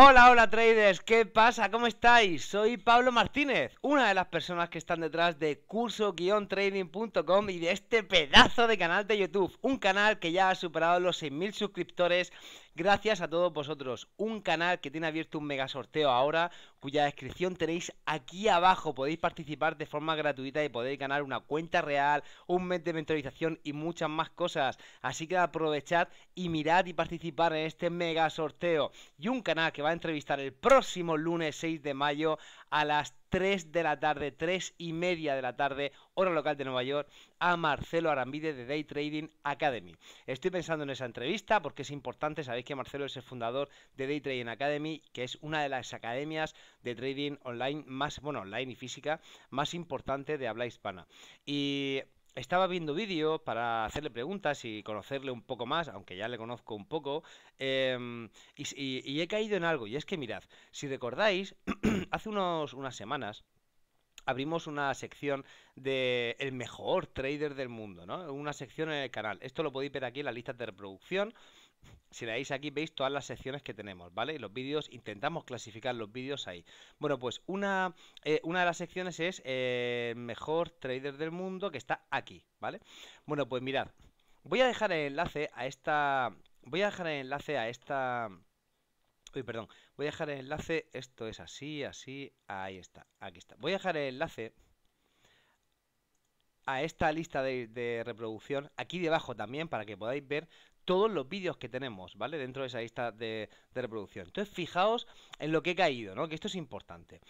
Hola, hola traders, ¿qué pasa? ¿Cómo estáis? Soy Pablo Martínez, una de las personas que están detrás de curso-trading.com y de este pedazo de canal de YouTube. Un canal que ya ha superado los 6.000 suscriptores Gracias a todos vosotros. Un canal que tiene abierto un mega sorteo ahora, cuya descripción tenéis aquí abajo. Podéis participar de forma gratuita y podéis ganar una cuenta real, un mes de mentorización y muchas más cosas. Así que aprovechad y mirad y participar en este mega sorteo. Y un canal que va a entrevistar el próximo lunes 6 de mayo a las 3 de la tarde, 3 y media de la tarde, hora local de Nueva York, a Marcelo Arambide de Day Trading Academy. Estoy pensando en esa entrevista porque es importante, sabéis que Marcelo es el fundador de Day Trading Academy, que es una de las academias de trading online más, bueno, online y física más importante de habla hispana. Y estaba viendo vídeos para hacerle preguntas y conocerle un poco más, aunque ya le conozco un poco, em, y, he caído en algo, y es que mirad, si recordáis, hace unos, unas semanas abrimos una sección de el mejor trader del mundo, ¿no? Una sección en el canal. Esto lo podéis ver aquí en la lista de reproducción. Si le dais aquí veis todas las secciones que tenemos, ¿vale? Los vídeos, intentamos clasificar los vídeos ahí. Bueno, pues una, eh, una de las secciones es el mejor trader del mundo que está aquí, ¿vale? Bueno, pues mirad, voy a dejar el enlace a esta... Voy a dejar el enlace a esta Uy, perdón. Voy a dejar el enlace. Esto es así, así. Ahí está. Aquí está. Voy a dejar el enlace a esta lista de, reproducción aquí debajo también para que podáis ver todos los vídeos que tenemos, ¿vale? Dentro de esa lista de, reproducción. Entonces, fijaos en lo que he caído, ¿no? Que esto es importante.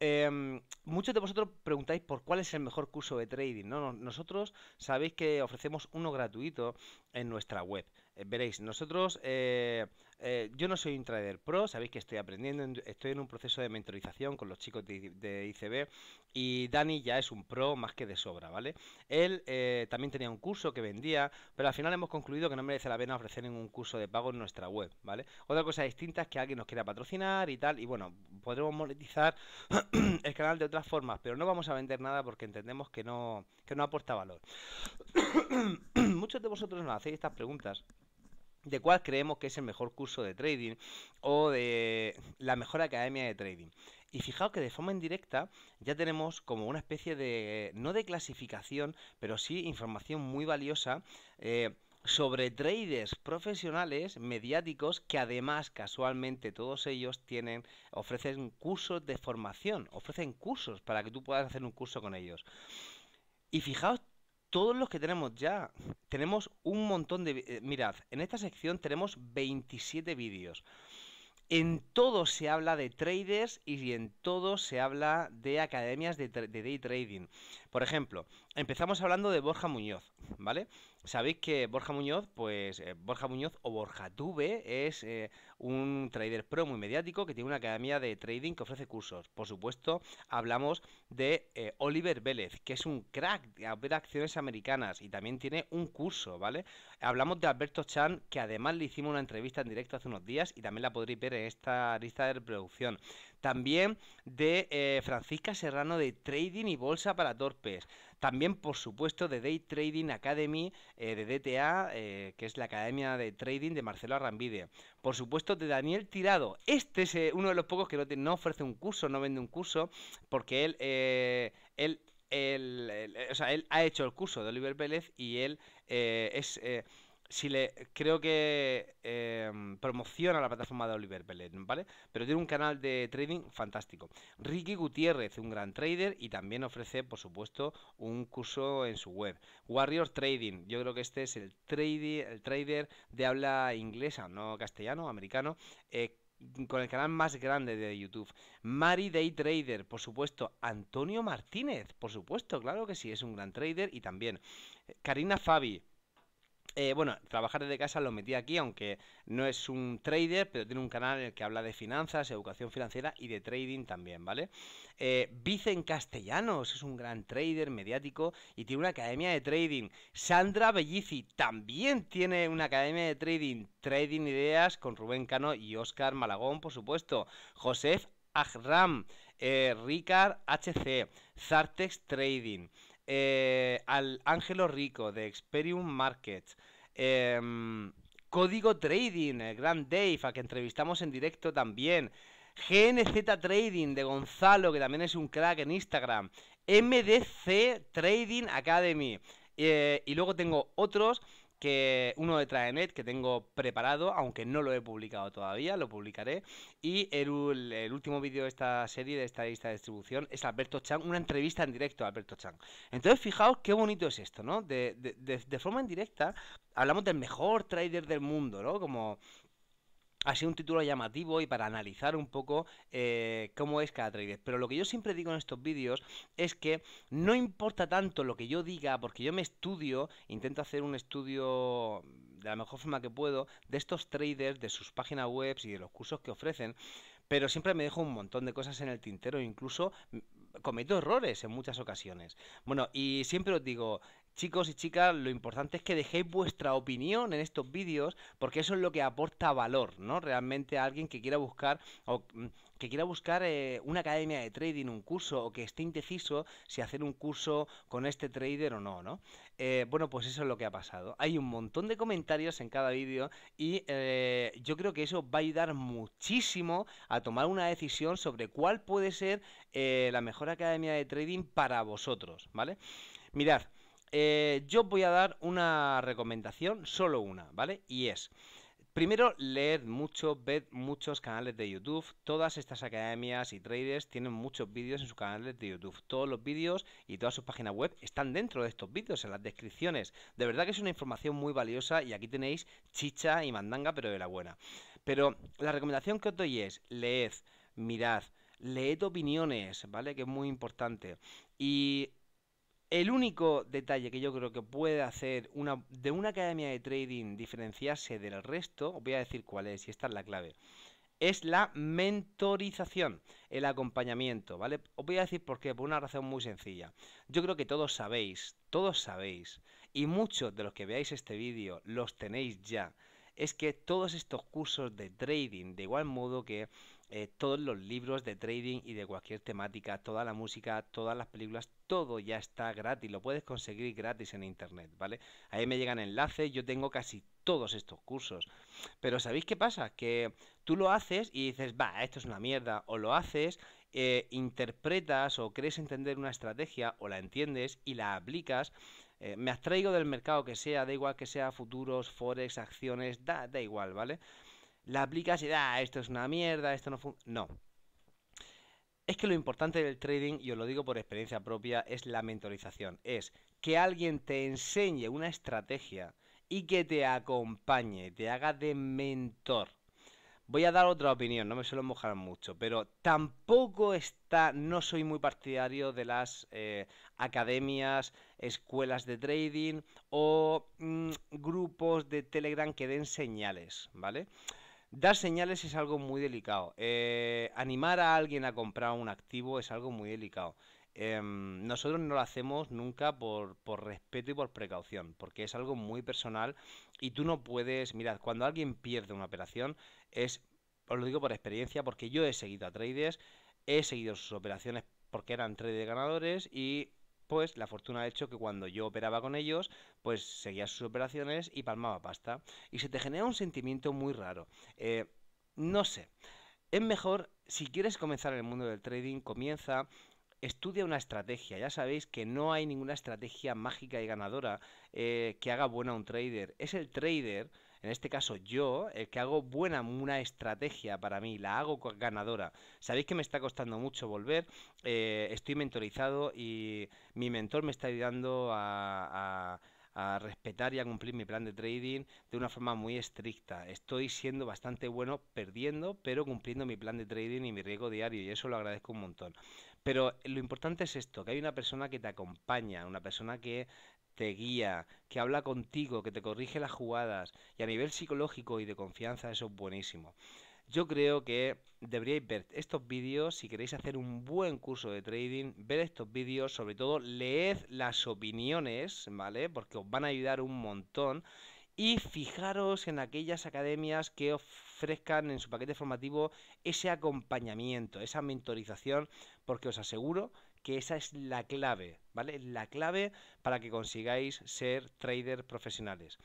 Em, muchos de vosotros preguntáis por cuál es el mejor curso de trading, ¿no? Nosotros sabéis que ofrecemos uno gratuito en nuestra web. Eh, veréis, nosotros eh, eh, yo no soy un trader pro, sabéis que estoy aprendiendo, estoy en un proceso de mentorización con los chicos de, ICB y Dani ya es un pro más que de sobra, ¿vale? Él eh, también tenía un curso que vendía, pero al final hemos concluido que no merece la pena ofrecer ningún curso de pago en nuestra web, ¿vale? Otra cosa distinta es que alguien nos quiera patrocinar y tal, y bueno, podremos monetizar el canal de otras formas, pero no vamos a vender nada porque entendemos que no, que no aporta valor. Muchos de vosotros nos hacéis estas preguntas de cuál creemos que es el mejor curso de trading o de la mejor academia de trading. Y fijaos que de forma indirecta ya tenemos como una especie de, no de clasificación, pero sí información muy valiosa eh, sobre traders profesionales mediáticos que además casualmente todos ellos tienen, ofrecen cursos de formación, ofrecen cursos para que tú puedas hacer un curso con ellos. Y fijaos todos los que tenemos ya. Tenemos un montón de... Eh, mirad, en esta sección tenemos 27 vídeos. En todos se habla de traders y en todos se habla de academias de, de, day trading. Por ejemplo, empezamos hablando de Borja Muñoz, ¿vale? Sabéis que Borja Muñoz, pues eh, Borja Muñoz o Borja Tuve es eh, un trader pro muy mediático que tiene una academia de trading que ofrece cursos. Por supuesto, hablamos de eh, Oliver Vélez, que es un crack de ver acciones americanas y también tiene un curso, ¿vale? Hablamos de Alberto Chan, que además le hicimos una entrevista en directo hace unos días y también la podréis ver en esta lista de reproducción. También de Francisca Serrano de Trading y Bolsa para Torpes. También, por supuesto, de Day Trading Academy eh, de DTA, eh, que es la Academia de Trading de Marcelo Arrambide. Por supuesto, de Daniel Tirado. Este es eh, uno de los pocos que no, ofrece un curso, no vende un curso, porque él, él, él, o sea, él ha hecho el curso de Oliver Vélez y él es si le creo que em, promociona la plataforma de Oliver Bellet, ¿vale? Pero tiene un canal de trading fantástico. Ricky Gutiérrez, un gran trader y también ofrece, por supuesto, un curso en su web. Warrior Trading, yo creo que este es el, trader, el trader de habla inglesa, no castellano, americano. Eh, con el canal más grande de YouTube. Mari Day Trader, por supuesto. Antonio Martínez, por supuesto, claro que sí, es un gran trader. Y también eh, Karina Fabi, eh, bueno, trabajar desde casa lo metí aquí, aunque no es un trader, pero tiene un canal en el que habla de finanzas, educación financiera y de trading también, ¿vale? Eh, Vicen Castellanos es un gran trader mediático y tiene una academia de trading. Sandra Bellici también tiene una academia de trading, Trading Ideas con Rubén Cano y Oscar Malagón, por supuesto. Josef Ahram, eh, Ricard HC, Zartex Trading eh, al Ángelo Rico de Experium Markets, em, Código Trading, el gran Dave, a que entrevistamos en directo también. GNZ Trading de Gonzalo, que también es un crack en Instagram. MDC Trading Academy. Eh, y luego tengo otros que uno de Traenet que tengo preparado, aunque no lo he publicado todavía, lo publicaré. Y el, último vídeo de esta serie, de esta lista de distribución, es Alberto Chang, una entrevista en directo a Alberto Chang. Entonces, fijaos qué bonito es esto, ¿no? De, de, de forma indirecta, hablamos del mejor trader del mundo, ¿no? Como ha sido un título llamativo y para analizar un poco eh, cómo es cada trader. Pero lo que yo siempre digo en estos vídeos es que no importa tanto lo que yo diga, porque yo me estudio, intento hacer un estudio de la mejor forma que puedo de estos traders, de sus páginas web y de los cursos que ofrecen, pero siempre me dejo un montón de cosas en el tintero, incluso cometo errores en muchas ocasiones. Bueno, y siempre os digo, chicos y chicas, lo importante es que dejéis vuestra opinión en estos vídeos, porque eso es lo que aporta valor, ¿no? Realmente a alguien que quiera buscar o mm, que quiera buscar eh, una academia de trading, un curso, o que esté indeciso si hacer un curso con este trader o no, ¿no? Eh, bueno, pues eso es lo que ha pasado. Hay un montón de comentarios en cada vídeo y eh, yo creo que eso va a ayudar muchísimo a tomar una decisión sobre cuál puede ser la mejor academia de trading para vosotros, ¿vale? Mirad, yo voy a dar una recomendación, solo una, ¿vale? Y es... Primero, leed mucho, ved muchos canales de YouTube. Todas estas academias y traders tienen muchos vídeos en sus canales de YouTube. Todos los vídeos y todas sus páginas web están dentro de estos vídeos, en las descripciones. De verdad que es una información muy valiosa y aquí tenéis chicha y mandanga, pero de la buena. Pero la recomendación que os doy es, leed, mirad, leed opiniones, ¿vale? Que es muy importante. Y el único detalle que yo creo que puede hacer de una academia de trading diferenciarse del resto, os voy a decir cuál es, y esta es la clave, es la mentorización, el acompañamiento, ¿vale? Os voy a decir por qué, por una razón muy sencilla. Yo creo que todos sabéis, todos sabéis, y muchos de los que veáis este vídeo los tenéis ya, es que todos estos cursos de trading, de igual modo que eh, todos los libros de trading y de cualquier temática, toda la música, todas las películas, todo ya está gratis, lo puedes conseguir gratis en internet, ¿vale? Ahí me llegan enlaces, yo tengo casi todos estos cursos. Pero ¿sabéis qué pasa? Que tú lo haces y dices, va, esto es una mierda, o lo haces, eh, interpretas o crees entender una estrategia, o la entiendes y la aplicas. Eh, me abstraigo del mercado que sea, da igual que sea futuros, forex, acciones, da, da igual, ¿vale? La aplicas y ah, esto es una mierda, esto no funciona. No. Es que lo importante del trading, y os lo digo por experiencia propia, es la mentorización. Es que alguien te enseñe una estrategia y que te acompañe, te haga de mentor. Voy a dar otra opinión, no me suelo mojar mucho, pero tampoco está, no soy muy partidario de las eh, academias, escuelas de trading o mm, grupos de Telegram que den señales, ¿vale? Dar señales es algo muy delicado. Eh, animar a alguien a comprar un activo es algo muy delicado. Em, nosotros no lo hacemos nunca por, por, respeto y por precaución, porque es algo muy personal y tú no puedes, mirad, cuando alguien pierde una operación, es, os lo digo por experiencia, porque yo he seguido a traders, he seguido sus operaciones porque eran traders ganadores y pues la fortuna ha hecho que cuando yo operaba con ellos, pues seguía sus operaciones y palmaba pasta. Y se te genera un sentimiento muy raro. Eh, no sé. Es mejor, si quieres comenzar en el mundo del trading, comienza estudia una estrategia. Ya sabéis que no hay ninguna estrategia mágica y ganadora eh, que haga buena a un trader. Es el trader en este caso yo, el que hago buena una estrategia para mí, la hago ganadora. Sabéis que me está costando mucho volver, eh, estoy mentorizado y mi mentor me está ayudando a, respetar y a cumplir mi plan de trading de una forma muy estricta. Estoy siendo bastante bueno perdiendo, pero cumpliendo mi plan de trading y mi riesgo diario y eso lo agradezco un montón. Pero lo importante es esto, que hay una persona que te acompaña, una persona que te guía, que habla contigo, que te corrige las jugadas y a nivel psicológico y de confianza eso es buenísimo. Yo creo que deberíais ver estos vídeos si queréis hacer un buen curso de trading, ver estos vídeos, sobre todo leed las opiniones, ¿vale? Porque os van a ayudar un montón y fijaros en aquellas academias que ofrezcan en su paquete formativo ese acompañamiento, esa mentorización, porque os aseguro que esa es la clave, ¿vale? La clave para que consigáis ser traders profesionales.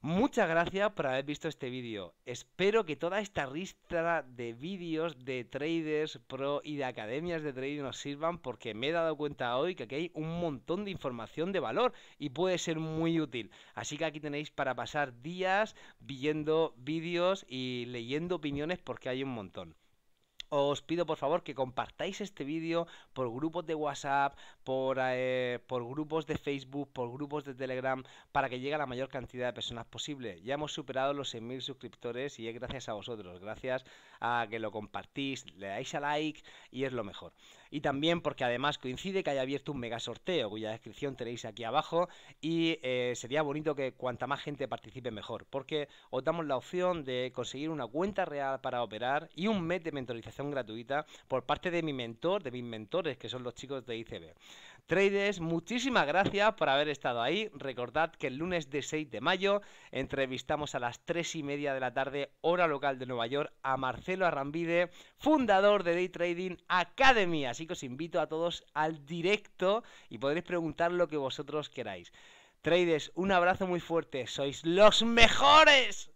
Muchas gracias por haber visto este vídeo. Espero que toda esta lista de vídeos de traders pro y de academias de trading nos sirvan porque me he dado cuenta hoy que aquí hay un montón de información de valor y puede ser muy útil. Así que aquí tenéis para pasar días viendo vídeos y leyendo opiniones porque hay un montón os pido por favor que compartáis este vídeo por grupos de WhatsApp, por, eh, por, grupos de Facebook, por grupos de Telegram, para que llegue a la mayor cantidad de personas posible. Ya hemos superado los 6.000 suscriptores y es gracias a vosotros, gracias a que lo compartís, le dais a like y es lo mejor. Y también porque además coincide que haya abierto un mega sorteo, cuya descripción tenéis aquí abajo y eh, sería bonito que cuanta más gente participe mejor, porque os damos la opción de conseguir una cuenta real para operar y un mes de mentorización gratuita por parte de mi mentor, de mis mentores, que son los chicos de ICB. Traders, muchísimas gracias por haber estado ahí. Recordad que el lunes de 6 de mayo entrevistamos a las 3 y media de la tarde, hora local de Nueva York, a Marcelo Arrambide, fundador de Day Trading Academy. Así que os invito a todos al directo y podréis preguntar lo que vosotros queráis. Traders, un abrazo muy fuerte, sois los mejores.